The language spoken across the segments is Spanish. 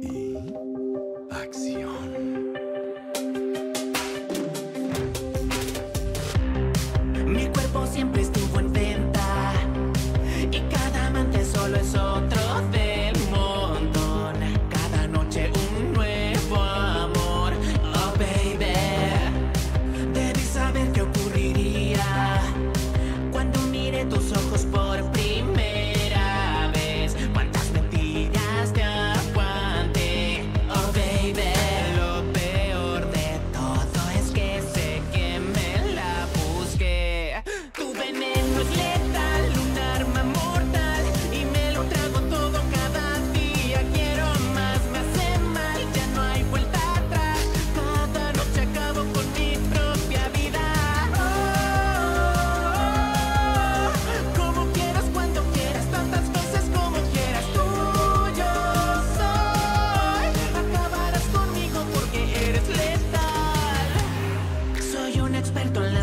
y acción. Mi cuerpo siempre estuvo en venta y cada amante solo es otro del montón. Cada noche un nuevo amor, oh baby. Debes saber qué ocurriría cuando mire tus ojos por primera vez.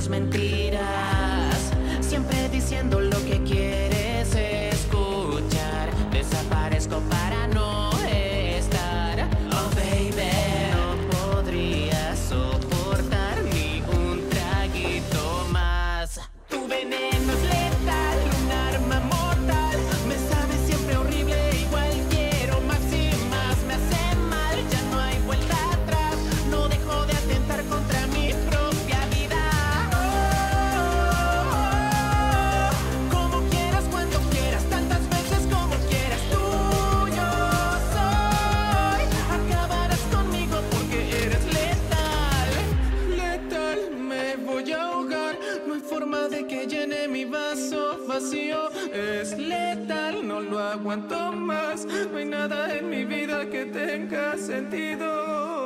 mentiras, siempre diciendo tiene mi vaso vacío. Es letal, no lo aguanto más. No hay nada en mi vida que tenga sentido.